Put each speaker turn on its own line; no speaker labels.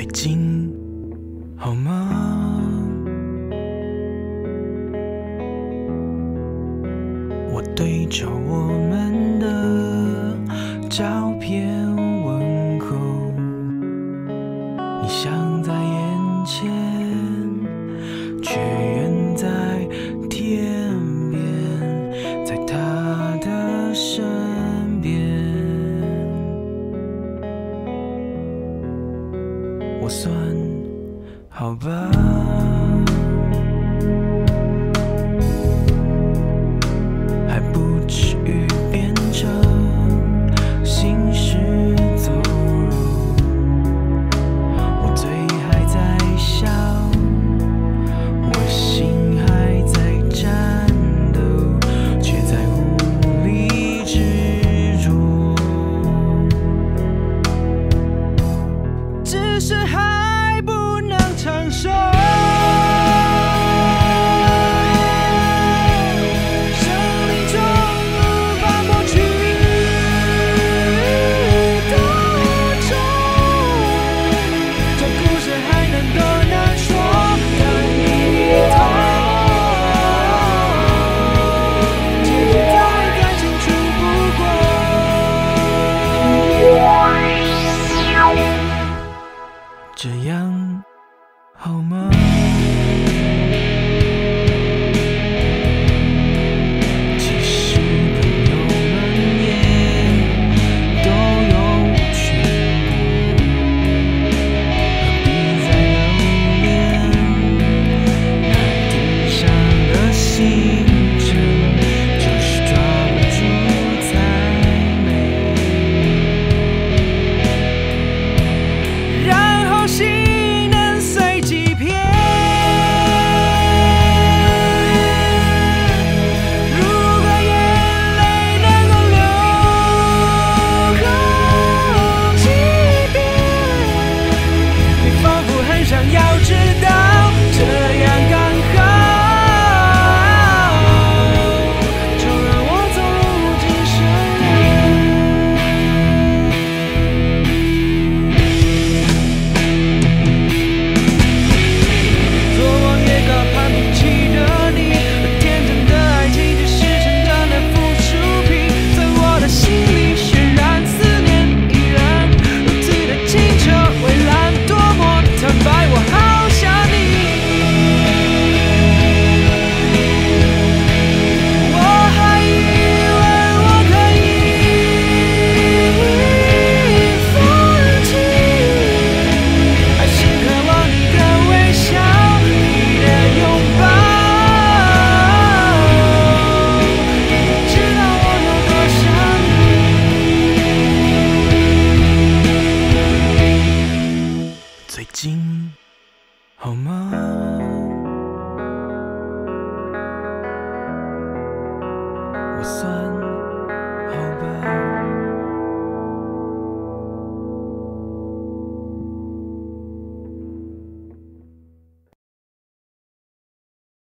北京，好吗？我对照我们的照片问候，你想？我算好吧。这样近好吗？我算。